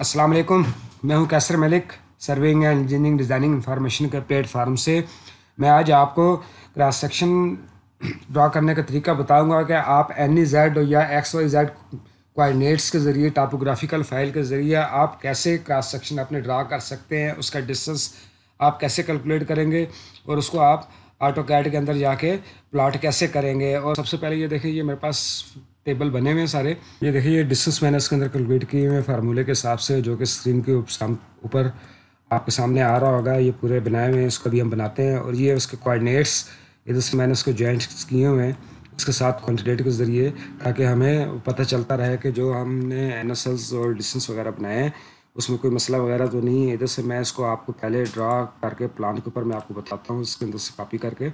السلام علیکم، میں ہوں Qaiser Malik surveying and engineering designing information کے پلیٹ فارم سے۔ میں آج آپ کو کراس سیکشن ڈرا کرنے کا طریقہ بتاؤں گا کہ آپ این ای زیڈ یا ایکس وائی زیڈ کوآڈینیٹس کے ذریعے ٹاپوگرافیکل فائل کے ذریعے آپ کیسے کراس سیکشن اپنے ڈرا کر سکتے ہیں، اس کا ڈسٹنس آپ کیسے کیلکولیٹ کریں گے اور اس کو آپ آٹو کیڈ کے اندر جا کے پلاٹ کیسے کریں گے۔ اور سب سے پہلے یہ دیکھیں، یہ میرے پاس ٹیبل بنے ہوئے ہیں سارے۔ یہ دیکھیے، یہ ڈسٹنس میں نے اس کے اندر کیلکولیٹ کیے ہوئے فارمولے کے حساب سے، جو کہ اسکرین کے اوپر آپ کے سامنے آ رہا ہوگا۔ یہ پورے بنائے ہوئے ہیں، اس کو بھی ہم بناتے ہیں اور یہ اس کے کوآڈینیٹس ادھر سے میں نے اس کو جوائنٹ کیے ہوئے ہیں، اس کے ساتھ کوانٹیڈیٹ کے ذریعے تاکہ ہمیں پتہ چلتا رہے کہ جو ہم نے این ایس ایلز اور ڈسٹنس وغیرہ بنائے ہیں، اس میں کوئی مسئلہ وغیرہ تو نہیں ہے۔ ادھر سے میں اس کو آپ کو پہلے ڈرا کر کے پلان کے اوپر میں آپ کو بتاتا ہوں، اس کے اندر سے کاپی کر کے۔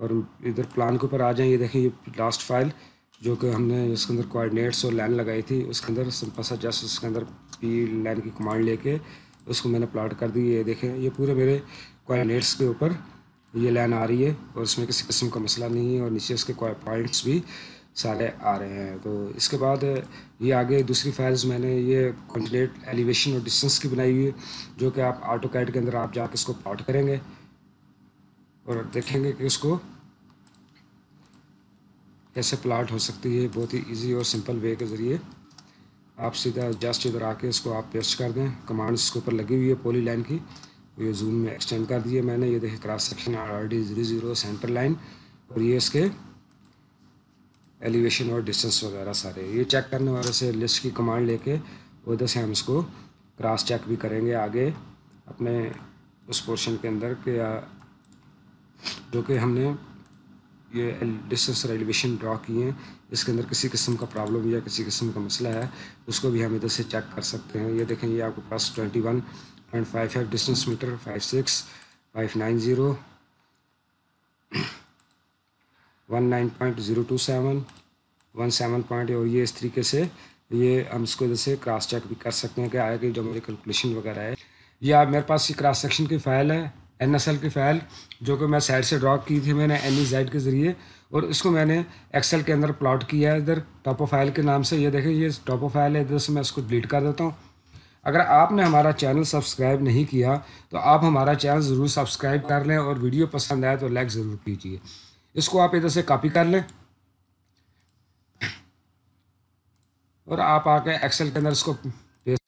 اور ادھر پلان کے اوپر آ جائیں یہ دیکھیں یہ لاسٹ فائل جو کہ ہم نے اس کے اندر کوآڈینیٹس اور لائن لگائی تھی، اس کے اندر سمپل سا جسٹ اس کے اندر پی لائن کی کمانڈ لے کے اس کو میں نے پلاٹ کر دی۔ یہ دیکھیں، یہ پورے میرے کوآڈینیٹس کے اوپر یہ لائن آ رہی ہے اور اس میں کسی قسم کا مسئلہ نہیں ہے اور نیچے اس کے پوائنٹس بھی سارے آ رہے ہیں۔ تو اس کے بعد یہ آگے دوسری فائلز میں نے یہ کانٹینیٹ ایلیویشن اور ڈسٹنس کی بنائی ہوئی ہے، جو کہ آپ آٹو کیڈ کے اندر آپ جا کے اس کو پلاٹ کریں گے اور دیکھیں گے کہ اس کو کیسے پلاٹ ہو سکتی ہے، بہت ہی ایزی اور سمپل وے کے ذریعے۔ آپ سیدھا جسٹ ادھر آ کے اس کو آپ پیسٹ کر دیں۔ کمانڈ اس کے اوپر لگی ہوئی ہے پولی لائن کی۔ یہ زوم میں ایکسٹینڈ کر دیے میں نے۔ یہ دیکھیں cross section R D zero zero centre line اور یہ اس کے ایلیویشن اور ڈسٹینس وغیرہ سارے۔ یہ چیک کرنے والے سے لسٹ کی کمانڈ لے کے ادھر سے ہم اس کو کراس چیک بھی کریں گے آگے اپنے اس پورشن کے اندر کہ جو کہ ہم نے یہ ڈسٹنس اور ایلیویشن ڈرا کیے ہیں اس کے اندر کسی قسم کا پرابلم یا کسی قسم کا مسئلہ ہے، اس کو بھی ہم ادھر سے چیک کر سکتے ہیں۔ یہ دیکھیں، یہ آپ کے پاس twenty one point five five distance metre five six five nine zero one nine point zero two seven one seven point اور یہ اس طریقے سے یہ ہم اس کو ادھر سے کراس چیک بھی کر سکتے ہیں کہ آئے کہ جو میری کیلکولیشن وغیرہ ہے۔ یہ آپ میرے پاس یہ کراس سیکشن کی فائل ہے۔ این ایس ایل کی فائل جو کہ میں سائڈ سے ڈرا کی تھی میں نے این ای زیڈ کے ذریعے اور اس کو میں نے ایکسل کے اندر پلاٹ کیا ہے ادھر ٹاپو فائل کے نام سے یہ دیکھیں یہ ٹاپو فائل ہے ادھر سے میں اس کو ڈلیٹ کر دیتا ہوں۔ اگر آپ نے ہمارا چینل سبسکرائب نہیں کیا تو آپ ہمارا چینل ضرور سبسکرائب کر لیں اور ویڈیو پسند آئے تو لائک ضرور کیجیے۔ اس کو آپ ادھر سے کاپی کر لیں۔ اور آپ آ کے ایکسل کے اندر اس کو پیسٹ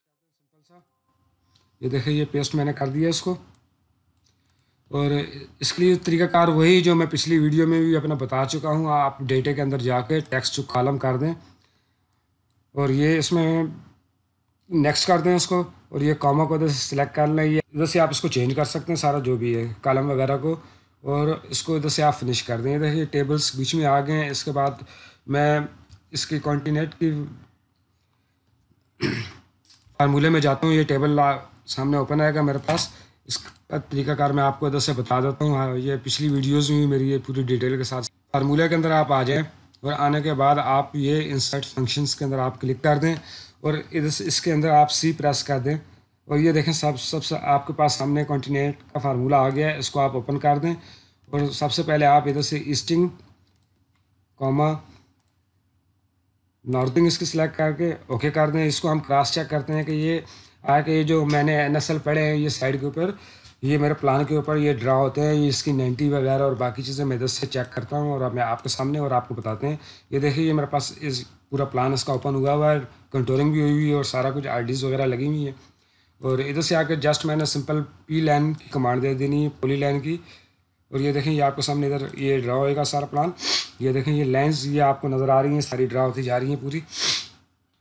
یہ دیکھیں یہ پیسٹ میں نے کر دیا اس کو۔ اور اس کے لیے طریقہ کار وہی جو میں پچھلی ویڈیو میں بھی اپنا بتا چکا ہوں، آپ ڈیٹے کے اندر جا کے ٹیکسٹ کالم کر دیں۔ اور یہ اس میں نیکسٹ کر دیں اس کو، اور یہ کاما کو ادھر سے سلیکٹ کر لیں۔ یہ ادھر سے آپ اس کو چینج کر سکتے ہیں سارا جو بھی ہے کالم وغیرہ کو۔ اور اس کو ادھر سے آپ فنش کر دیں۔ دیکھیے ٹیبلس بیچ میں آ گئے ہیں۔ اس کے بعد میں اس کی کانٹینیٹ کی فارمولے میں جاتا ہوں۔ یہ ٹیبل سامنے اوپن آئے گا میرے پاس۔ اس کا طریقہ کار میں آپ کو ادھر سے بتا دیتا ہوں۔ ہاں، یہ پچھلی ویڈیوز میں میری یہ پوری ڈیٹیل کے ساتھ فارمولے کے اندر آپ آ جائیں اور آنے کے بعد آپ یہ انسرٹ فنکشنس کے اندر آپ کلک کر دیں اور ادھر سے اس کے اندر آپ سی پریس کر دیں اور یہ دیکھیں سب سب سے آپ کے پاس سامنے کانٹینیٹ کا فارمولہ آ گیا ہے۔ اس کو آپ اوپن کر دیں اور سب سے پہلے آپ ادھر سے ایسٹنگ کوما نارتھنگ اس کی سلیکٹ کر کے اوکے کر دیں۔ اس کو ہم کراس چیک کرتے ہیں کہ یہ آ کے یہ جو میں نے این ایس ایل پڑھے ہیں یہ سائڈ کے اوپر، یہ میرے پلان کے اوپر یہ ڈرا ہوتے ہیں، یہ اس کی نائنٹی وغیرہ اور باقی چیزیں میں ادھر سے چیک کرتا ہوں اور میں آپ کے سامنے اور آپ کو بتاتے ہیں۔ یہ دیکھیے، یہ میرے پاس اس پورا پلان اس کا اوپن ہوا ہوا ہے کنٹرولنگ بھی ہوئی ہوئی ہے اور سارا کچھ آر ڈیز وغیرہ لگی ہوئی ہیں۔ اور ادھر سے آ کے جسٹ میں نے سمپل پی لائن کی کمانڈ دے دینی ہے پولی لائن کی۔ اور یہ دیکھیں، یہ آپ کے سامنے ادھر یہ ڈرا ہوئے گا سارا پلان یہ دیکھیں، یہ لائنس یہ آپ کو نظر آ رہی ہیں، ساری ڈرا ہوتی جا رہی ہیں پوری۔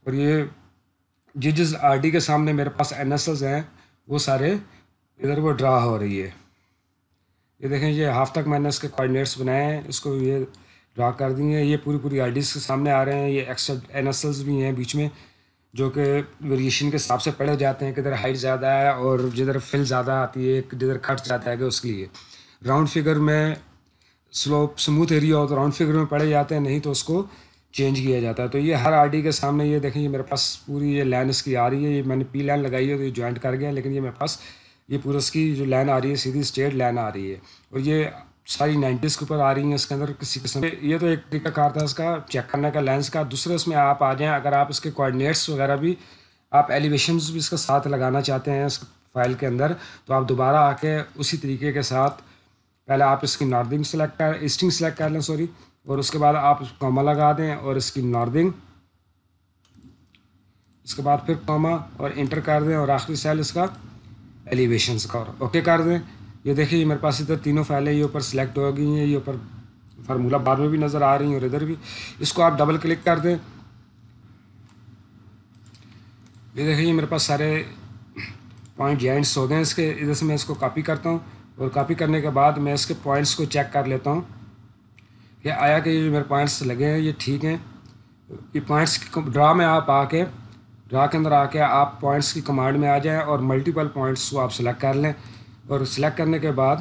اور یہ جس جس آر ڈی کے سامنے میرے پاس این ایس ایس ہیں، وہ سارے ادھر وہ ڈرا ہو رہی ہے۔ یہ دیکھیں، یہ ہاف تک میں نے اس کے کوآڈینیٹس بنائے ہیں، اس کو یہ ڈرا کر دی ہیں۔ یہ پوری پوری آر ڈیز کے سامنے آ رہے ہیں۔ یہ ایکسٹرا این ایس ایلس بھی ہیں بیچ میں، جو کہ ویریشن کے حساب سے پڑھے جاتے ہیں، کدھر ہائٹ زیادہ ہے اور جدھر فل زیادہ آتی ہے، جدھر کھٹ جاتا ہے کہ اس کے لیے۔ راؤنڈ فگر میں سلوپ سموتھ ایریا ہو تو راؤنڈ فگر میں پڑھے جاتے ہیں، نہیں تو اس کو چینج کیا جاتا ہے۔ تو یہ ہر آر ڈی کے سامنے یہ دیکھیں، یہ میرے پاس پوری یہ لائن اس کی آ رہی ہے۔ یہ میں نے پی لائن لگائی ہے تو یہ جوائنٹ کر گیا، لیکن یہ میرے پاس یہ پورا اس کی جو لائن آ رہی ہے، سیدھی اسٹیٹ لائن آ رہی ہے۔ اور یہ ساری نائنٹیز کے اوپر آ رہی ہیں، اس کے اندر کسی قسم یہ تو ایک طریقہ کار تھا اس کا، چیک کرنے کا لینس کا۔ دوسرے اس میں آپ آ جائیں، اگر آپ اس کے کوآڈینیٹس وغیرہ بھی آپ ایلیویشنز بھی اس کا ساتھ لگانا چاہتے ہیں اس فائل کے اندر، تو آپ دوبارہ آ کے اسی طریقے کے ساتھ پہلے آپ اس کی ناردنگ سلیکٹ کر ایسٹنگ سلیکٹ کر لیں سوری اور اس کے بعد آپ کوما لگا دیں اور اس کی ناردنگ، اس کے بعد پھر کوما اور انٹر کر دیں اور آخری سیل اس کا ایلیویشنس کا اور اوکے کر دیں۔ یہ دیکھیں، یہ میرے پاس ادھر تینوں فائلیں یہ اوپر سلیکٹ ہو گئی ہیں، یہ اوپر فارمولہ بعد میں بھی نظر آ رہی ہیں اور ادھر بھی۔ اس کو آپ ڈبل کلک کر دیں۔ یہ دیکھیں، یہ میرے پاس سارے پوائنٹ جوائنٹس ہو گئے ہیں۔ اس کے ادھر سے میں اس کو کاپی کرتا ہوں اور کاپی کرنے کے بعد میں اس کے پوائنٹس کو چیک کر لیتا ہوں۔ کہ آیا کہ یہ جو میرے پوائنٹس لگے ہیں، یہ ٹھیک ہیں۔ یہ پوائنٹس کی ڈرا میں آپ آ کے ڈرا کے اندر آ کے آپ پوائنٹس کی کمانڈ میں آ جائیں اور ملٹیپل پوائنٹس کو آپ سلیکٹ کر لیں۔ اور سلیکٹ کرنے کے بعد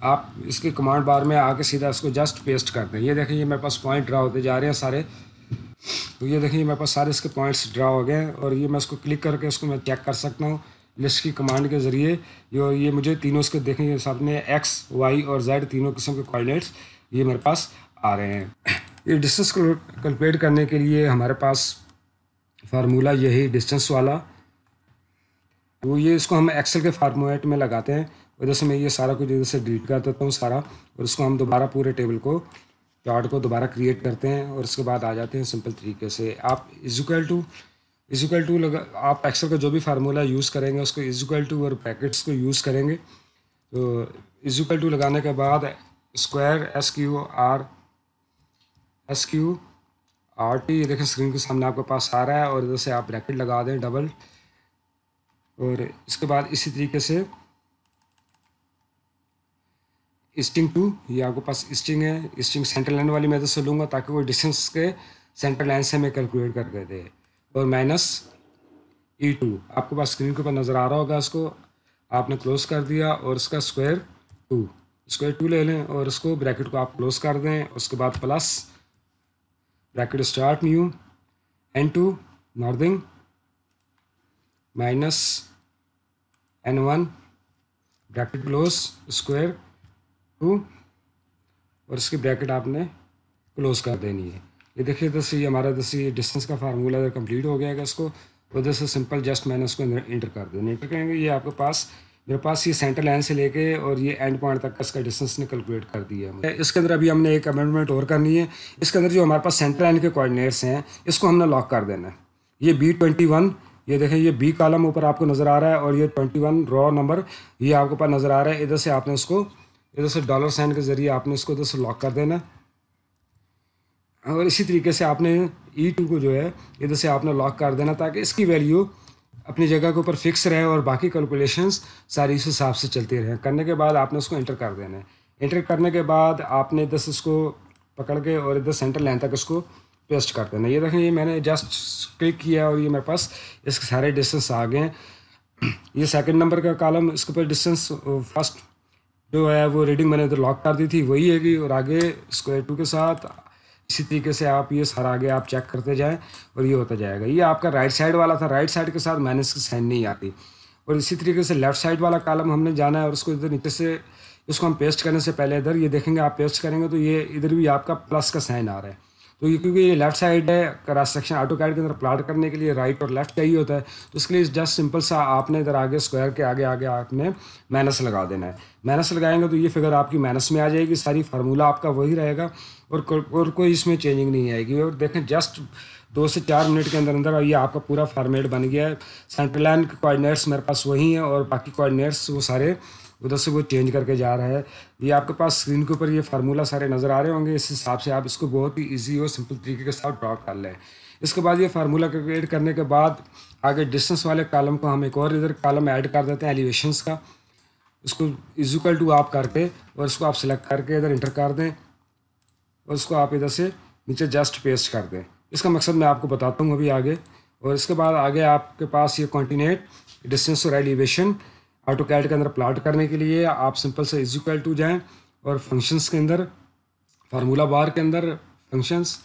آپ اس کی کمانڈ بار میں آ کے سیدھا اس کو جسٹ پیسٹ کر دیں۔ یہ دیکھیں، یہ میرے پاس پوائنٹ ڈرا ہوتے جا رہے ہیں سارے۔ تو یہ دیکھیں، یہ میرے پاس سارے اس کے پوائنٹس ڈرا ہو گئے ہیں اور یہ میں اس کو کلک کر کے اس کو میں چیک کر سکتا ہوں لسٹ کی کمانڈ کے ذریعے۔ یہ یہ مجھے تینوں اس کے دیکھیں، یہ سب نے ایکس وائی اور زیڈ تینوں قسم کے کوآڈینیٹس یہ میرے پاس آ رہے ہیں۔ یہ ڈسٹینس کو کیلکولیٹ کرنے کے لیے ہمارے پاس فارمولہ یہی ڈسٹینس والا۔ وہ یہ اس کو ہم ایکسل کے فارمویٹ میں لگاتے ہیں۔ وجہ سے میں یہ سارا کچھ ادھر سے ڈیلیٹ کر دیتا ہوں سارا۔ اور اس کو ہم دوبارہ پورے ٹیبل کو چارٹ کو دوبارہ کریٹ کرتے ہیں اور اس کے بعد آ جاتے ہیں سمپل طریقے سے۔ آپ ایزوکل ٹو ایزوکل ٹو لگا آپ ایکسل کا جو بھی فارمولہ یوز کریں گے، اس کو ایزوکل ٹو اور پیکٹس کو یوز کریں گے۔ تو ایزوکل ٹو لگانے کے بعد square S Q R S Q R T یہ دیکھیں اسکرین کے سامنے آپ کے پاس آ رہا ہے اور ادھر سے آپ بریکٹ لگا دیں ڈبل اور اس کے بعد اسی طریقے سے اسٹنگ ٹو یہ آپ کے پاس اسٹنگ ہے. اسٹنگ سینٹر لائن والی میں ادھر سے لوں گا تاکہ وہ ڈسٹینس کے سینٹر لائن سے میں کیلکولیٹ کر کے دے. اور مائنس ای ٹو آپ کے پاس اسکرین کے اوپر نظر آ رہا ہوگا اس کو. آپ نے کلوز کر دیا اور اس کا اسکوائر ٹو اسکوائر ٹو لے لیں اور اس کو بریکٹ کو آپ کلوز کر دیں. اس کے بعد plus bracket start new N two northing minus N one bracket close square two اور اس کی بریکٹ آپ نے کلوز کر دینی ہے یہ دیکھیے ادھر یہ ہمارا ادھر یہ ڈسٹینس کا فارمولہ ادھر کمپلیٹ ہو گیا گا اس کو ادھر سے سمپل جسٹ میں نے اس کو انٹر کر دیا انٹر کریں گے یہ آپ کے پاس میرے پاس یہ سینٹر لائن سے لے کے اور یہ اینڈ پوائنٹ تک کا اس کا ڈسٹینس نے کیلکولیٹ کر دیا ہے۔ اس کے اندر ابھی ہم نے ایک امینڈمنٹ اور کرنی ہے۔ اس کے اندر جو ہمارے پاس سینٹر لائن کے کوآڈینیٹس ہیں، اس کو ہم نے لاک کر دینا ہے۔ یہ بی ٹوینٹی ون یہ دیکھیں، یہ بی کالم اوپر آپ کو نظر آ رہا ہے اور یہ ٹوئنٹی ون را نمبر یہ آپ کے پاس نظر آ رہا ہے۔ ادھر سے آپ نے اس کو، ادھر سے ڈالر سائن کے ذریعے آپ نے اس کو ادھر سے لاک کر دینا اور اسی طریقے سے آپ نے e ای ٹو کو جو ہے، ادھر سے آپ نے لاک کر دینا تاکہ اس کی ویلیو اپنی جگہ کے اوپر فکس رہے اور باقی کیلکولیشنس ساری اس حساب سے چلتی رہیں۔ کرنے کے بعد آپ نے اس کو انٹر کر دینا ہے۔ انٹر کرنے کے بعد آپ نے ادھر سے اس کو پکڑ کے اور ادھر سینٹر لائن تک اس کو پیسٹ کر دینا یہ دیکھیں، یہ میں نے جسٹ کلک کیا اور یہ میرے پاس اس کے سارے ڈسٹینس آ گئے ہیں۔ یہ سیکنڈ نمبر کا کالم اس کے اوپر ڈسٹینس فسٹ جو ہے وہ ریڈنگ میں نے ادھر لاک کر دی تھی، وہی ہے گی اور آگے اسکوائر ٹو کے ساتھ اسی طریقے سے آپ یہ سر آگے آپ چیک کرتے جائیں اور یہ ہوتا جائے گا۔ یہ آپ کا رائٹ سائڈ والا تھا۔ رائٹ سائڈ کے ساتھ مائنس کی سائن نہیں آتی۔ اور اسی طریقے سے لیفٹ سائڈ والا کالم ہم نے جانا ہے اور اس کو ادھر نیچے سے اس کو ہم پیسٹ کرنے سے پہلے ادھر یہ دیکھیں گے، آپ پیسٹ کریں گے تو یہ ادھر بھی آپ کا پلس کا سائن آ رہا ہے۔ تو یہ کیونکہ یہ لیفٹ سائڈ ہے کراس سیکشن آٹو کیڈ کے اندر پلاٹ کرنے کے لیے رائٹ اور لیفٹ چاہیے ہوتا ہے۔ تو اس کے لیے جسٹ سمپل سا آپ نے ادھر آگے اسکوائر کے آگے آگے آپ نے مائنس لگا دینا ہے۔ مائنس لگائیں گے تو یہ فگر آپ کی مائنس میں آ جائے گی، ساری فارمولہ آپ کا وہی رہے گا اور اور کوئی اس میں چینجنگ نہیں آئے گی۔ اور دیکھیں جسٹ دو سے چار منٹ کے اندر اندر یہ آپ کا پورا فارمیٹ بن گیا ہے۔ سینٹرل لائن کے کوآڈینیٹس میرے پاس وہی ہیں اور باقی کوآڈینیٹس وہ سارے ادھر سے وہ چینج کر کے جا رہا ہے۔ یہ آپ کے پاس اسکرین کے اوپر یہ فارمولہ سارے نظر آ رہے ہوں گے۔ اس حساب سے آپ اس کو بہت ہی ایزی اور سمپل طریقے کے ساتھ ڈرا کر لیں۔ اس کے بعد یہ فارمولہ کریٹ کرنے کے بعد آگے ڈسٹینس والے کالم کو ہم ایک اور ادھر کالم ایڈ کر دیتے ہیں ایلیویشنس کا۔ اس کو ایزوکل ٹو آپ کر کے اور اس کو آپ سلیکٹ کر کے ادھر انٹر کر دیں۔ اور اس کو آپ ادھر سے نیچے جسٹ پیسٹ کر دیں۔ اس کا مقصد میں آپ کو بتاتا ہوں ابھی آگے۔ اور اس کے بعد آگے آپ کے پاس یہ کانٹینیٹ ڈسٹینس اور ایلیویشن آٹو کیٹ کے اندر پلاٹ کرنے کے لیے آپ سمپل سے ایزوکیل ٹو جائیں اور فنکشنس کے اندر فارمولہ بار کے اندر فنکشنس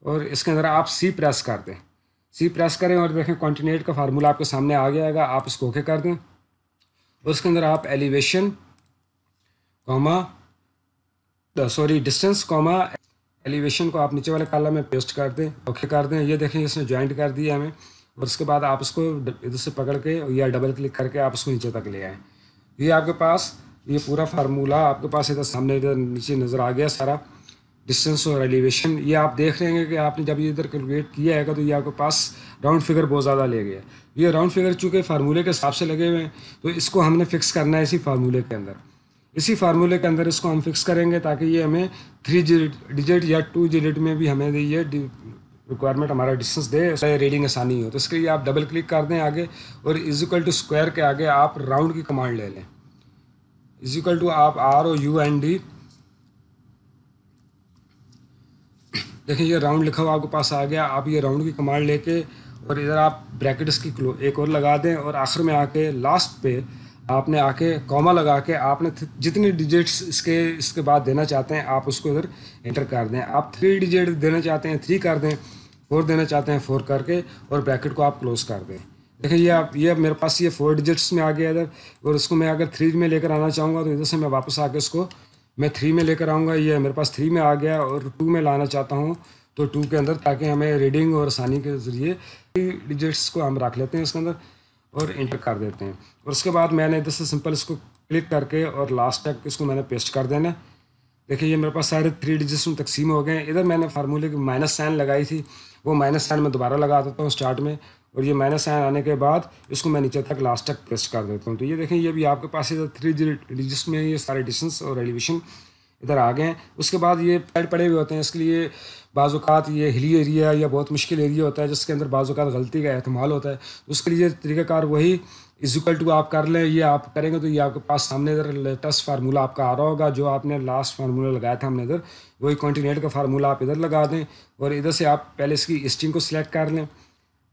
اور اس کے اندر آپ سی پریس کر دیں۔ سی پریس کریں اور دیکھیں کانٹینیٹ کا فارمولہ آپ کے سامنے آ گیا گا آپ اس کو اوکے کر دیں۔ اور اس کے اندر آپ elevation comma sorry distance comma elevation کو آپ نیچے والے کالم میں پیسٹ کر دیں اوکے کر دیں۔ یہ دیکھیں اس نے جوائنٹ کر دیا ہمیں۔ اور اس کے بعد آپ اس کو ادھر سے پکڑ کے یا ڈبل کلک کر کے آپ اس کو نیچے تک لے آئیں۔ یہ آپ کے پاس، یہ پورا فارمولہ آپ کے پاس ادھر سامنے ادھر نیچے نظر آ گیا، سارا ڈسٹینس اور ایلیویشن یہ آپ دیکھ رہے ہیں کہ آپ نے جب یہ ادھر کیلکولیٹ کیا ہے گا تو یہ آپ کے پاس راؤنڈ فگر بہت زیادہ لے گیا۔ یہ راؤنڈ فگر چونکہ فارمولے کے حساب سے لگے ہوئے ہیں، تو اس کو ہم نے فکس کرنا ہے اسی فارمولے کے اندر۔ اسی فارمولے کے اندر اس کو ہم فکس کریں گے تاکہ یہ ہمیں تھری ڈیجٹ یا ٹو ڈیجٹ میں بھی ہمیں یہ ریکوائرمنٹ ہمارا ڈسٹینس دے ریڈنگ آسانی ہو تو اس کے لیے آپ ڈبل کلک کر دیں آگے اور ایزیکل ٹو اسکوائر کے آگے آپ راؤنڈ کی کمانڈ لے لیں۔ ایزیکل ٹو آپ R O U N D دیکھیں یہ راؤنڈ لکھا ہوا آپ کے پاس آ گیا۔ آپ یہ راؤنڈ کی کمانڈ لے کے اور ادھر آپ بریکٹس کی کلو ایک اور لگا دیں اور آخر میں آ کے لاسٹ پہ آپ نے آ کے کوما لگا کے آپ نے جتنی ڈیجٹس اس کے اس کے بعد دینا چاہتے ہیں، آپ اس کو ادھر انٹر کر دیں آپ تھری ڈیجٹ دینا چاہتے ہیں تھری کر دیں فور دینا چاہتے ہیں فور کر کے اور بریکٹ کو آپ کلوز کر دیں دیکھیں یہ آپ یہ میرے پاس یہ فور ڈیجٹس میں آ گیا ادھر اور اس کو میں اگر تھری میں لے کر آنا چاہوں گا تو ادھر سے میں واپس آ کے اس کو میں تھری میں لے کر آؤں گا یہ میرے پاس تھری میں آ گیا اور ٹو میں لانا چاہتا ہوں تو ٹو کے اندر تاکہ ہمیں ریڈنگ اور آسانی کے ذریعے ڈیجٹس کو ہم رکھ لیتے ہیں اس کے اندر اور انٹر کر دیتے ہیں اور اس کے بعد میں نے ادھر سے سمپل اس کو کلک کر کے اور لاسٹ تک اس کو میں نے پیسٹ کر دینا دیکھیے یہ میرے پاس سارے تھری ڈیجٹس میں تقسیم ہو گئے ہیں۔ ادھر میں نے فارمولے کی مائنس سائن لگائی تھی، وہ مائنس سائن میں دوبارہ لگا دیتا ہوں اسٹارٹ میں اور یہ مائنس سائن آنے کے بعد اس کو میں نیچے تک لاسٹ تک پیسٹ کر دیتا ہوں۔ تو یہ دیکھیں، یہ بھی آپ کے پاس ادھر تھری ڈیجٹس میں یہ سارے ڈسٹینس اور ایلیویشن ادھر آ گئے ہیں۔ اس کے بعد یہ پیڈ پڑے ہوئے ہوتے ہیں۔ اس کے لیے بعض اوقات یہ ہلی ایریا یا بہت مشکل ایریا ہوتا ہے، جس کے اندر بعض اوقات غلطی کا احتمال ہوتا ہے۔ اس کے لیے طریقہ کار وہی ازیکل ٹو آپ کر لیں، یہ آپ کریں گے تو یہ آپ کے پاس سامنے ادھر لیٹسٹ فارمولہ آپ کا آ رہا ہوگا، جو آپ نے لاسٹ فارمولہ لگایا تھا ہم نے ادھر، وہی کانٹینیٹ کا فارمولہ آپ ادھر لگا دیں اور ادھر سے آپ پہلے اس کی اسٹنگ کو سلیکٹ کر لیں۔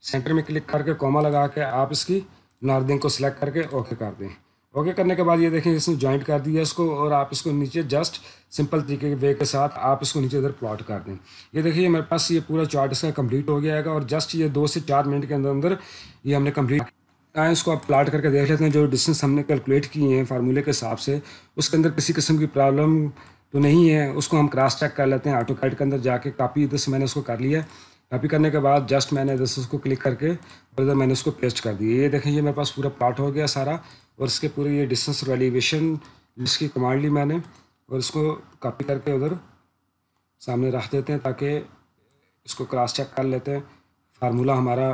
سینٹر میں کلک کر کے کوما لگا کے آپ اس کی ناردنگ کو سلیکٹ کر کے اوکے کر دیں۔ اوکے کرنے کے بعد یہ دیکھیں، اس نے جوائنٹ کر دیا اس کو اور آپ اس کو نیچے جسٹ سمپل طریقے کے وے کے ساتھ آپ اس کو نیچے ادھر پلاٹ کر دیں۔ یہ دیکھیے میرے پاس یہ پورا چارٹ اس کا کمپلیٹ ہو گیا ہے اور جسٹ یہ دو سے چار منٹ کے اندر اندر یہ ہم نے کمپلیٹ آئیں، اس کو آپ پلاٹ کر کے دیکھ لیتے ہیں، جو ڈسٹینس ہم نے کیلکولیٹ کیے ہیں فارمولے کے حساب سے، اس کے اندر کسی قسم کی پرابلم تو نہیں ہے، اس کو ہم کراس چیک کر لیتے ہیں آٹو کیٹ کے اندر جا کے کاپی ادھر سے میں نے اس کو کر لیا۔ کاپی کرنے کے بعد جسٹ میں نے ادھر سے اس کو کلک کر کے اور ادھر میں نے اس کو پیسٹ کر دیا۔ یہ دیکھیں، یہ میرے پاس پورا پلاٹ ہو گیا سارا اور اس کے پورے یہ ڈسٹینس اور ایلیویشن جس کی کمانڈ لی میں نے اور اس کو کاپی کر کے ادھر سامنے رکھ دیتے ہیں تاکہ اس کو کراس چیک کر لیتے ہیں۔ فارمولہ ہمارا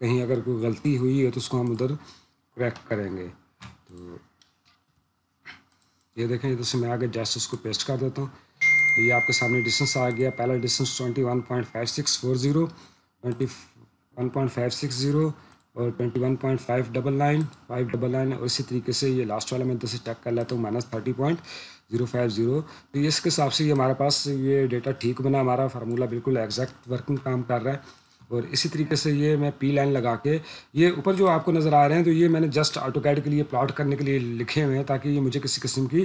کہیں اگر کوئی غلطی ہوئی ہے تو اس کو ہم ادھر کریکٹ کریں گے۔ تو یہ دیکھیں ادھر سے میں آگے جسٹ اس کو پیسٹ کر دیتا ہوں۔ یہ آپ کے سامنے ڈسٹینس آ گیا۔ پہلا distance twenty one point five six four zero twenty one point five six zero اور twenty one point five double nine five double nine اور اسی طریقے سے یہ لاسٹ والا میں سے چیک کر لیتا ہوں minus thirty point zero five zero تو اس کے حساب سے یہ ہمارے پاس یہ ڈیٹا ٹھیک بنا، ہمارا فارمولہ بالکل ایگزیکٹ ورکنگ کام کر رہا ہے۔ اور اسی طریقے سے یہ میں پی لائن لگا کے یہ اوپر جو آپ کو نظر آ رہے ہیں تو یہ میں نے جسٹ آٹو کیڈ کے لیے پلاٹ کرنے کے لیے لکھے ہوئے ہیں تاکہ یہ مجھے کسی قسم کی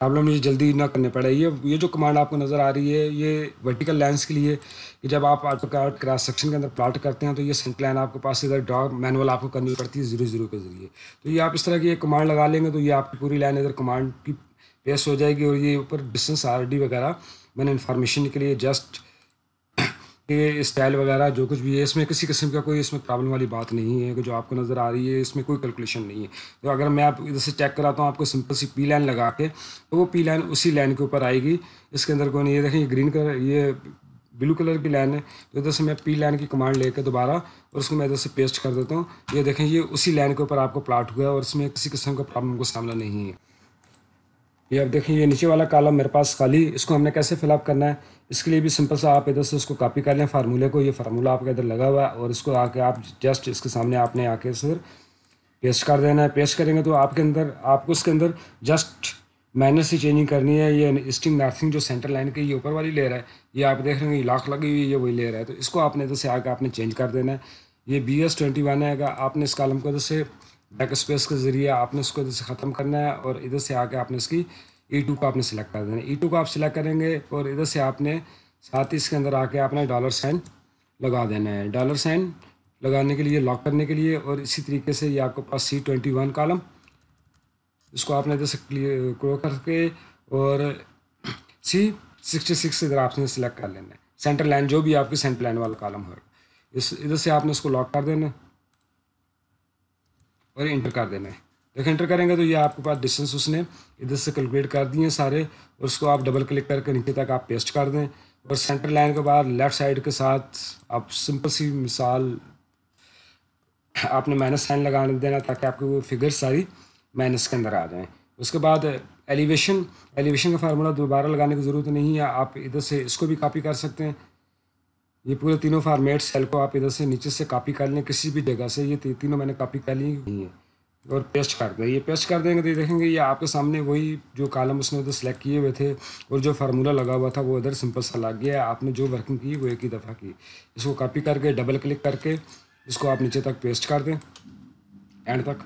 پرابلم مجھے جلدی نہ کرنے پڑے۔ یہ یہ جو کمانڈ آپ کو نظر آ رہی ہے، یہ ورٹیکل لائنس کے لیے کہ جب آپ آٹو کیڈ کراس سیکشن کے اندر پلاٹ کرتے ہیں تو یہ سینٹ لائن آپ کے پاس ادھر ڈرا مینول آپ کو کرنی پڑتی ہے زیرو زیرو کے ذریعے۔ تو یہ آپ اس طرح کی ایک کمانڈ لگا لیں گے تو یہ آپ کی پوری لائن ادھر کمانڈ کی پیس ہو جائے گی اور یہ اوپر ڈسٹینس آر ڈی وغیرہ میں نے انفارمیشن کے لیے جسٹ کہ اسٹائل وغیرہ جو کچھ بھی ہے، اس میں کسی قسم کا کوئی اس میں پرابلم والی بات نہیں ہے کہ جو آپ کو نظر آ رہی ہے، اس میں کوئی کیلکولیشن نہیں ہے۔ تو اگر میں آپ ادھر سے چیک کراتا ہوں، آپ کو سمپل سی پی لائن لگا کے، تو وہ پی لائن اسی لائن کے اوپر آئے گی۔ اس کے اندر کوئی نہیں یہ دیکھیں، یہ گرین کلر یہ بلو کلر کی لائن ہے۔ تو ادھر سے میں پی لائن کی کمانڈ لے کے دوبارہ اور اس کو میں ادھر سے پیسٹ کر دیتا ہوں۔ یہ دیکھیں، یہ اسی لائن کے اوپر آپ کو پلاٹ ہوا ہے اور اس میں کسی قسم کا پرابلم کو سامنا نہیں ہے۔ یہ اب دیکھیں، یہ نیچے والا کالم میرے پاس خالی، اس کو ہم نے کیسے فل اپ کرنا ہے؟ اس کے لیے بھی سمپل سا آپ ادھر سے اس کو کاپی کر لیں فارمولے کو، یہ فارمولہ آپ کا ادھر لگا ہوا ہے اور اس کو آ کے آپ جسٹ اس کے سامنے آپ نے آ کے سر پیسٹ کر دینا ہے۔ پیسٹ کریں گے تو آپ کے اندر، آپ کو اس کے اندر جسٹ مائنر سی چینجنگ کرنی ہے۔ یہ اسٹنگ نارتھنگ جو سینٹر لائن کی یہ اوپر والی لے رہا ہے، یہ آپ دیکھ رہے ہیں، یہ لاکھ لگی ہوئی ہے وہی لے رہا ہے۔ تو اس کو آپ نے ادھر سے آ کے آپ نے چینج کر دینا ہے۔ یہ بی ایس ٹوئنٹی ون ہے۔ گا آپ نے اس کالم کو ادھر سے بیک اسپیس کے ذریعے آپ نے اس کو ادھر سے ختم کرنا ہے اور ادھر سے آ کے آپ نے اس کی ای ٹو کو آپ نے سلیکٹ کر دینا ای ٹو کو آپ سلیکٹ کریں گے اور ادھر سے آپ نے ساتھ ہی اس کے اندر آ کے آپ نے ڈالر سائن لگا دینا ہے۔ ڈالر سائن لگانے کے لیے لاک کرنے کے لیے اور اسی طریقے سے یہ آپ کو پاس سی ٹوینٹی ون کالم اس کو آپ نے ادھر سے کرو کر کے اور سی سکسٹی سکس ادھر آپ نے سلیکٹ کر لینا ہے۔ سینٹر لائن جو بھی آپ کی سینٹر لائن والا کالم ہوگا۔ اس ادھر سے آپ نے اس کو لاک کر دینا اور انٹر کر دینا ہے۔ دیکھیں انٹر کریں گے تو یہ آپ کے پاس ڈسٹینس اس نے ادھر سے کیلکولیٹ کر دیے سارے اور اس کو آپ ڈبل کلک کر کے نیچے تک آپ پیسٹ کر دیں اور سینٹر لائن کے بعد لیفٹ سائڈ کے ساتھ آپ سمپل سی مثال آپ نے مائنس سائن لگانے دینا تاکہ آپ کی وہ فگر ساری مائنس کے اندر آ جائیں اس کے بعد ایلیویشن ایلیویشن کا فارمولہ دوبارہ لگانے کی ضرورت نہیں ہے آپ ادھر سے اس کو بھی کاپی کر سکتے ہیں یہ پورے تینوں فارمیٹ سیل کو آپ ادھر سے نیچے سے کاپی کر لیں کسی بھی جگہ سے یہ تینوں میں نے کاپی کر لی نہیں ہے اور پیسٹ کر دیں۔ یہ پیسٹ کر دیں گے تو یہ دیکھیں گے یہ آپ کے سامنے وہی جو کالم اس نے ادھر سلیکٹ کیے ہوئے تھے اور جو فارمولہ لگا ہوا تھا وہ ادھر سمپل سا لگ گیا۔ ہے آپ نے جو ورکنگ کی وہ ایک ہی دفعہ کی۔ اس کو کاپی کر کے ڈبل کلک کر کے اس کو آپ نیچے تک پیسٹ کر دیں۔ اینڈ تک۔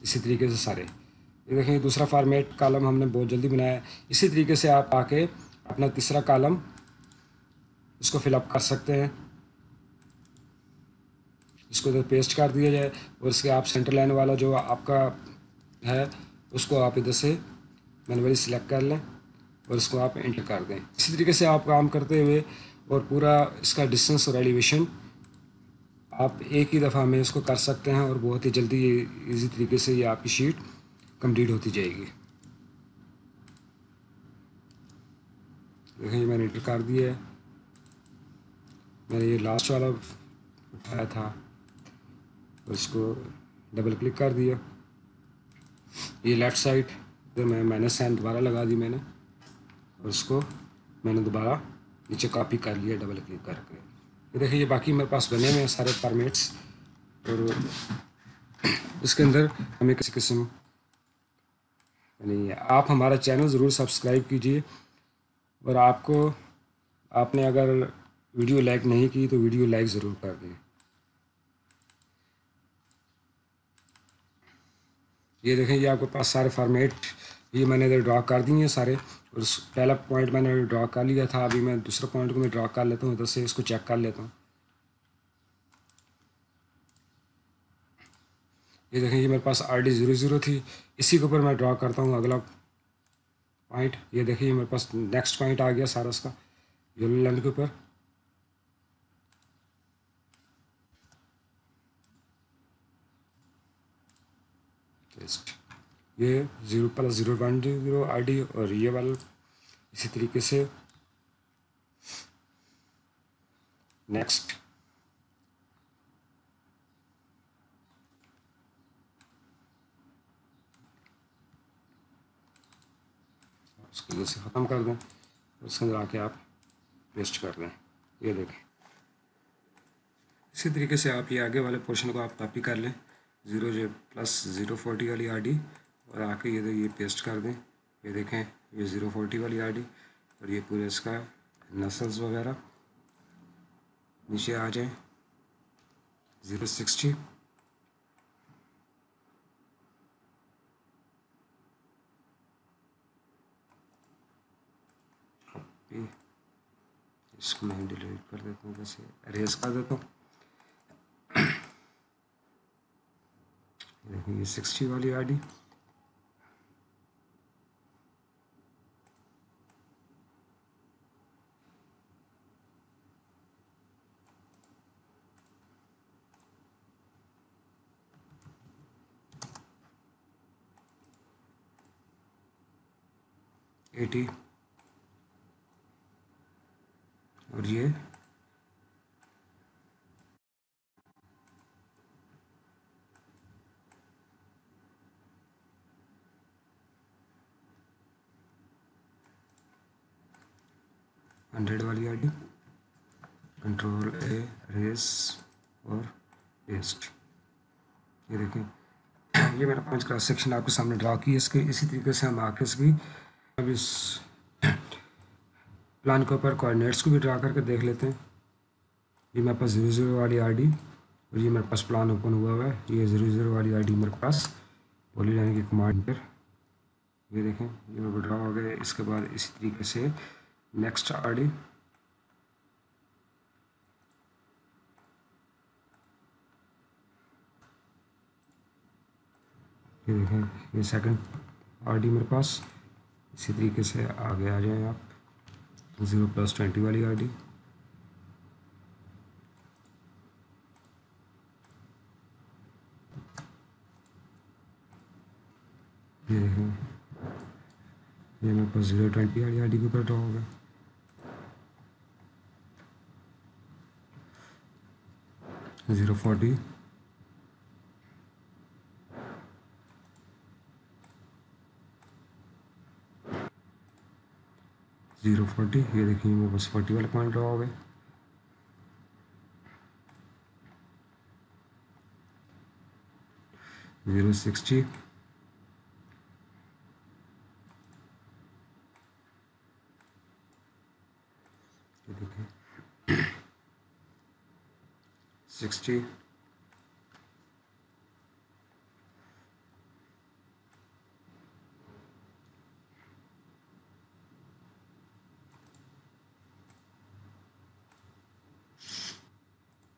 اسی طریقے سے سارے۔ یہ دیکھیں دوسرا فارمیٹ کالم ہم نے بہت جلدی بنایا۔ ہے اسی طریقے سے آپ آ کے اپنا تیسرا کالم اس کو فل اپ کر سکتے ہیں۔ اس کو ادھر پیسٹ کر دیا جائے اور اس کے آپ سینٹر لائن والا جو آپ کا ہے، اس کو آپ ادھر سے مینولی سلیکٹ کر لیں اور اس کو آپ انٹر کر دیں۔ اسی طریقے سے آپ کام کرتے ہوئے اور پورا اس کا ڈسٹینس اور ایلیویشن آپ ایک ہی دفعہ میں اس کو کر سکتے ہیں اور بہت ہی جلدی ایزی طریقے سے یہ آپ کی شیٹ کمپلیٹ ہوتی جائے گی۔ دیکھیں یہ میں نے انٹر کر دیا ہے۔ میں نے یہ لاسٹ والا اٹھایا تھا۔ اس کو ڈبل کلک کر دیا۔ یہ لیفٹ سائڈ ادھر میں مائنس سائن دوبارہ لگا دی میں نے۔ اور اس کو میں نے دوبارہ نیچے کاپی کر لیا ڈبل کلک کر کے۔ یہ دیکھیں، یہ باقی میرے پاس بنے ہوئے ہیں سارے فارمیٹس اور اس کے اندر ہمیں کسی قسم یعنی آپ ہمارا چینل ضرور سبسکرائب کیجیے اور آپ کو آپ نے اگر ویڈیو لائک نہیں کی تو ویڈیو لائک ضرور کر دیں۔ یہ دیکھیں، یہ آپ کے پاس سارے فارمیٹ یہ میں نے ادھر ڈرا کر دی ہیں سارے۔ اور پہلا پوائنٹ میں نے ڈرا کر لیا تھا، ابھی میں دوسرے پوائنٹ کو میں ڈرا کر لیتا ہوں، ادھر سے اس کو چیک کر لیتا ہوں۔ یہ دیکھیں، یہ میرے پاس آر ڈی زیرو زیرو تھی۔ اسی کے اوپر میں ڈرا کرتا ہوں اگلا پوائنٹ یہ دیکھیں، یہ میرے پاس نیکسٹ پوائنٹ آ گیا سارا اس کا۔ یلو لینڈ کے اوپر۔ یہ zero plus zero one zero I D اور یہ والا اسی طریقے سے نیکسٹ اس کو جیسے ختم کر دیں اس کے اندر آ کے آپ پیسٹ کر دیں یہ دیکھیں۔ اسی طریقے سے آپ یہ آگے والے پورشن کو آپ کاپی کر لیں۔ زیرو جو پلس زیرو فورٹی والی آر ڈی اور آ کے یہ یہ پیسٹ کر دیں۔ یہ دیکھیں، یہ زیرو فورٹی والی آر ڈی اور یہ پورے اس کا نسلز وغیرہ۔ نیچے آ جائیں۔ Zero sixty. اس کو میں ڈیلیٹ کر دیتا ہوں جیسے اریز کر دیتا ہوں۔ دیکھیں یہ سکسٹی والی آئی ڈی۔ ایٹی اور یہ ہنڈریڈ والی آئی ڈی، کنٹرول اے ریس اور پیسٹ یہ دیکھیں، یہ میرا پانچ کراس سیکشن آپ کے سامنے ڈرا کی اس کے اسی طریقے سے ہم آ اس کی اب اس پلان کے اوپر کوآڈینیٹس کو بھی ڈرا کر کے دیکھ لیتے ہیں۔ یہ میرے پاس زیرو زیرو والی آئی ڈی اور یہ میرے پاس پلان اوپن ہوا ہوا ہے۔ یہ زیرو زیرو والی آئی ڈی میرے پاس۔ پولی لائن کی کمانڈ پر۔ یہ دیکھیں، یہ میرے ڈرا ہو گیا۔ اس کے بعد اسی طریقے سے نیکسٹ آر ڈی یہ دیکھیں یہ سیکنڈ آر ڈی میرے پاس اسی طریقے سے آگے آ جائیں آپ زیرو پلس ٹوینٹی والی آئی ڈی یہ دیکھیں یہ میرے پاس زیرو ٹوینٹی والی آئی ڈی کے اوپر ڈرا ہوگا زیرو فورٹی زیرو فورٹی یہ دیکھیں میرے پاس فورٹی والے پوائنٹ ڈرا ہو گئے۔ زیرو سکسٹی دیکھیں سکسٹی۔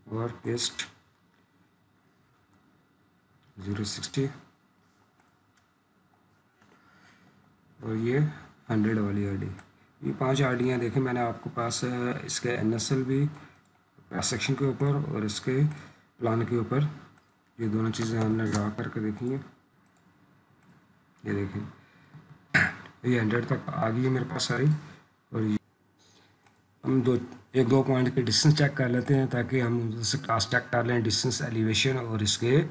اور پیسٹ زیرو سکسٹی۔ اور یہ ہنڈریڈ والی آئی ڈی۔ یہ پانچ آر ڈیاں دیکھیں، میں نے آپ کو پاس اس کے این ایس ایل بھی سیکشن کے اوپر اور اس کے پلان کے اوپر یہ دونوں چیزیں ہم نے ڈرا کر کے دیکھی ہیں۔ یہ دیکھیں۔ یہ ہنڈریڈ تک آ گئی ہے میرے پاس ساری اور یہ ہم دو، ایک دو پوائنٹ کے ڈسٹینس چیک کر لیتے ہیں تاکہ ہم سے کلاس چیک کر لیں ڈسٹینس ایلیویشن اور اس کے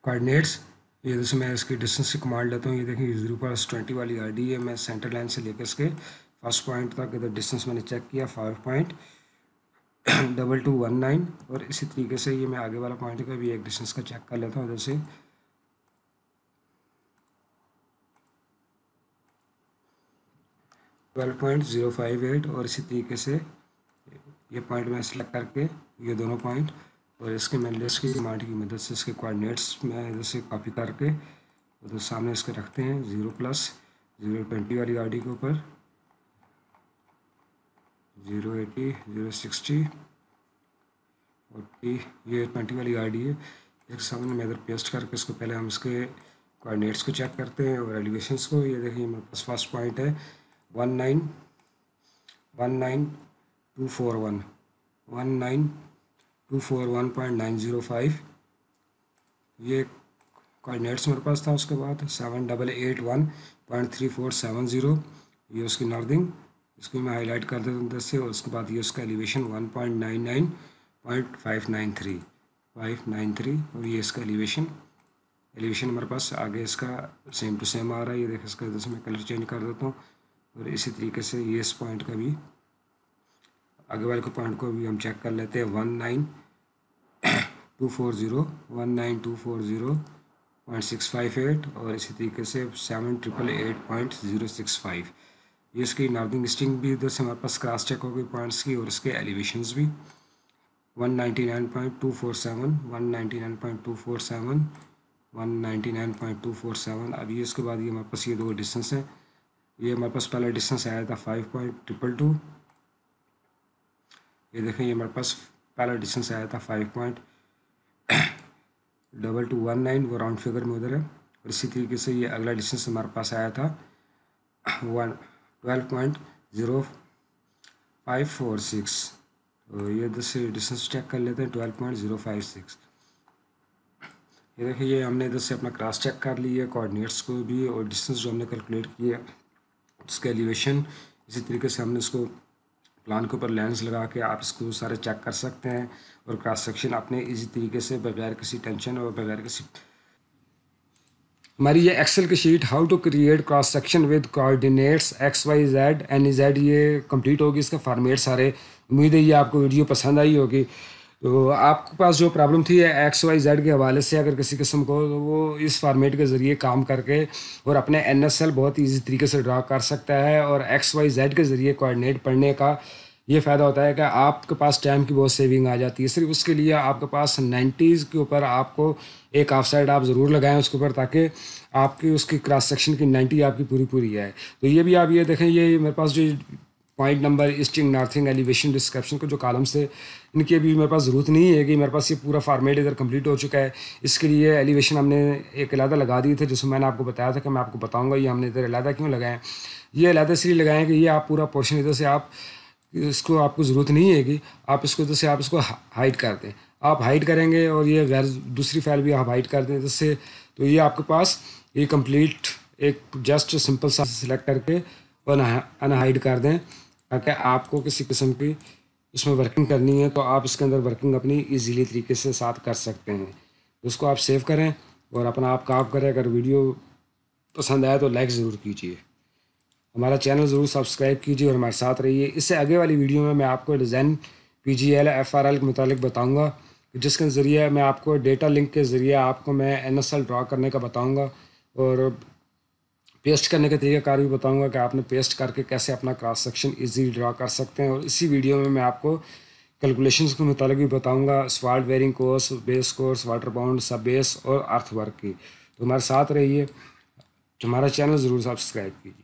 کوآڈینیٹس یہ جیسے میں اس کی ڈسٹینس سے کمانڈ لیتا ہوں۔ یہ دیکھیں زیرو پلس ٹوئنٹی والی آئی ڈی ہے۔ میں سینٹر لائن سے لے کے اس کے فرسٹ پوائنٹ تک ادھر ڈسٹینس میں نے چیک کیا five point double two one nine اور اسی طریقے سے یہ میں آگے والا پوائنٹ کا بھی ایک ڈسٹینس کا چیک کر لیتا ہوں ادھر سے۔ Twelve point zero five eight اور اسی طریقے سے یہ پوائنٹ میں سلیکٹ کر کے یہ دونوں پوائنٹ اور اس کے میں لسٹ کی کمانڈ کی مدد سے اس کے کوآڈینیٹس میں ادھر سے کاپی کر کے ادھر سامنے اس کے رکھتے ہیں زیرو پلس زیرو ٹوینٹی والی آر ڈی کے اوپر۔ Zero eighty zero sixty forty یہ ٹوینٹی والی آر ڈی ہے۔ ایک سامنے میں ادھر پیسٹ کر کے اس کو پہلے ہم اس کے کوآڈینیٹس کو چیک کرتے ہیں اور ایلیویشنس کو۔ یہ دیکھیں میرے پاس فرسٹ پوائنٹ ہے۔ One nine one nine two four one one nine two four one point nine zero five یہ کوآڈینیٹس میرے پاس تھا۔ اس کے بعد seven double eight one point three four seven zero یہ اس کی ناردنگ اس کو میں ہائی لائٹ کر دیتا ہوں دس سے، اور اس کے بعد یہ اس کا elevation one point nine nine point five nine three five nine three اور یہ اس کا ایلیویشن ایلیویشن ہمارے پاس آگے اس کا سیم ٹو سیم آ رہا ہے۔ یہ دیکھ اس کا ادھر میں کلر چینج کر دیتا ہوں، اور اسی طریقے سے یہ اس پوائنٹ کا بھی آگے والے کو پوائنٹ کو بھی ہم چیک کر لیتے ہیں۔ One nine two four zero one nine two four zero point six five eight اور اسی طریقے سے seven triple eight point zero six five یہ اس کی ناردنگ اسٹنگ بھی ادھر سے ہمارے پاس کراس چیک ہو گئی پوائنٹس کی اور اس کے ایلیویشنز بھی۔ One ninety nine point two four seven one ninety nine point two four seven one ninety nine point two four seven ابھی اس کے بعد یہ ہمارے پاس یہ دو ڈسٹینس ہیں۔ یہ ہمارے پاس پہلا ڈسٹینس آیا تھا فائیو پوائنٹ ٹرپل ٹو یہ دیکھیں یہ ہمارے پاس پہلا ڈسٹینس آیا تھا five point double two one nine وہ راؤنڈ فگر میں ادھر ہے۔ اور اسی طریقے سے یہ اگلا ڈسٹینس ہمارے پاس آیا تھا one twelve point zero five four six تو یہ ادھر سے ڈسٹینس چیک کر لیتے ہیں twelve point zero five six یہ دیکھیں، یہ ہم نے ادھر سے اپنا کراس چیک کر لی ہے کوآڈینیٹس کو بھی اور ڈسٹینس جو ہم نے کیلکولیٹ کیا اس کے ایلیویشن اسی طریقے سے ہم نے اس کو پلان کے اوپر لینس لگا کے آپ اس کو سارے چیک کر سکتے ہیں اور کراس سیکشن اپنے ایزی طریقے سے بغیر کسی ٹینشن اور بغیر کسی ہماری یہ ایکسل کی sheet how to create cross section with coordinates X Y Z N E Z یہ کمپلیٹ ہوگی، اس کا فارمیٹ سارے۔ امید ہے یہ آپ کو ویڈیو پسند آئی ہوگی۔ تو آپ کے پاس جو پرابلم تھی ایکس وائی زیڈ کے حوالے سے اگر کسی قسم کو، تو وہ اس فارمیٹ کے ذریعے کام کر کے اور اپنے این ایس ایل بہت ایزی طریقے سے ڈرا کر سکتا ہے اور ایکس وائی زیڈ کے ذریعے کوآڈینیٹ پڑھنے کا یہ فائدہ ہوتا ہے کہ آپ کے پاس ٹائم کی بہت سیونگ آ جاتی ہے۔ صرف اس کے لیے آپ کے پاس نائنٹیز کے اوپر آپ کو ایک آف سائڈ آپ ضرور لگائیں اس کے اوپر تاکہ آپ کی اس کی کراس سیکشن کی نائنٹی آپ کی پوری پوری ہے تو یہ بھی آپ یہ دیکھیں، یہ میرے پاس جو point number easting northing elevation description کو جو کالمس تھے، ان کی ابھی میرے پاس ضرورت نہیں ہے کہ میرے پاس یہ پورا فارمیٹ ادھر کمپلیٹ ہو چکا ہے۔ اس کے لیے ایلیویشن ہم نے ایک علیحدہ لگا دی تھے جس میں میں نے آپ کو بتایا تھا کہ میں آپ کو بتاؤں گا یہ ہم نے ادھر علیحدہ کیوں لگائے ہیں۔ یہ علیحدہ اس لیے لگائیں کہ یہ آپ پورا پورشن ادھر سے آپ اس کو آپ کو ضرورت نہیں ہے کہ آپ اس کو ادھر سے آپ اس کو ہائڈ کر دیں۔ آپ ہائڈ کریں گے اور یہ غیر دوسری فائل بھی آپ ہائڈ کر دیں جس سے تو یہ آپ کے پاس یہ کمپلیٹ ایک جسٹ سمپل سا سلیکٹ کر کے اور ان ہائڈ کر دیں۔ تاکہ آپ کو کسی قسم کی اس میں ورکنگ کرنی ہے تو آپ اس کے اندر ورکنگ اپنی ایزیلی طریقے سے ساتھ کر سکتے ہیں۔ اس کو آپ سیو کریں اور اپنا آپ کام کریں۔ اگر ویڈیو پسند آئے تو لائک ضرور کیجیے ہمارا چینل ضرور سبسکرائب کیجیے اور ہمارے ساتھ رہیے۔ اس سے آگے والی ویڈیو میں میں آپ کو design P G L F R L کے متعلق بتاؤں گا، جس کے ذریعے میں آپ کو ڈیٹا لنک کے ذریعے آپ کو میں این ایس ایل ڈرا کرنے کا بتاؤں گا اور پیسٹ کرنے کا طریقہ کار بھی بتاؤں گا کہ آپ نے پیسٹ کر کے کیسے اپنا کراس سیکشن ایزی ڈرا کر سکتے ہیں۔ اور اسی ویڈیو میں میں آپ کو کیلکولیشنس کے متعلق بھی بتاؤں گا asphalt wearing course base course water bound sub base اور ارتھ ورک کی۔ تو ہمارے ساتھ رہیے۔ ہمارا چینل ضرور سبسکرائب کیجیے